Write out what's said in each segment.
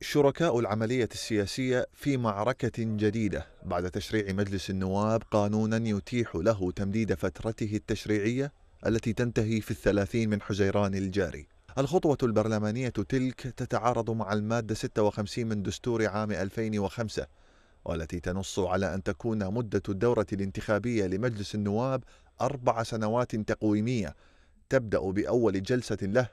شركاء العملية السياسية في معركة جديدة بعد تشريع مجلس النواب قانونا يتيح له تمديد فترته التشريعية التي تنتهي في الثلاثين من حزيران الجاري. الخطوة البرلمانية تلك تتعارض مع المادة 56 من دستور عام 2005 والتي تنص على أن تكون مدة الدورة الانتخابية لمجلس النواب أربع سنوات تقويمية تبدأ بأول جلسة له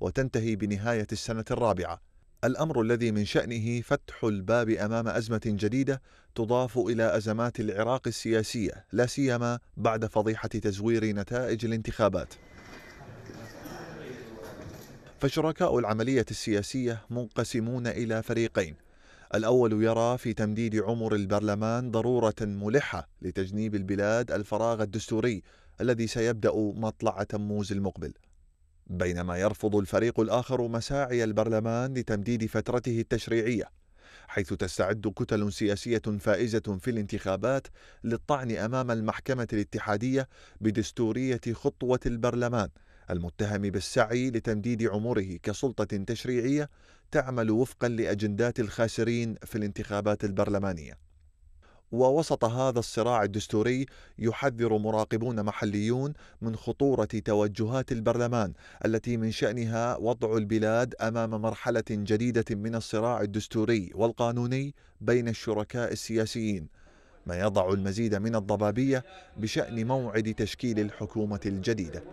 وتنتهي بنهاية السنة الرابعة. الأمر الذي من شأنه فتح الباب أمام أزمة جديدة تضاف إلى أزمات العراق السياسية لا سيما بعد فضيحة تزوير نتائج الانتخابات. فشركاء العملية السياسية منقسمون إلى فريقين. الأول يرى في تمديد عمر البرلمان ضرورة ملحة لتجنيب البلاد الفراغ الدستوري الذي سيبدأ مطلع تموز المقبل. بينما يرفض الفريق الآخر مساعي البرلمان لتمديد فترته التشريعية حيث تستعد كتل سياسية فائزة في الانتخابات للطعن أمام المحكمة الاتحادية بدستورية خطوة البرلمان المتهم بالسعي لتمديد عمره كسلطة تشريعية تعمل وفقا لأجندات الخاسرين في الانتخابات البرلمانية. ووسط هذا الصراع الدستوري يحذر مراقبون محليون من خطورة توجهات البرلمان التي من شأنها وضع البلاد أمام مرحلة جديدة من الصراع الدستوري والقانوني بين الشركاء السياسيين. ما يضع المزيد من الضبابية بشأن موعد تشكيل الحكومة الجديدة.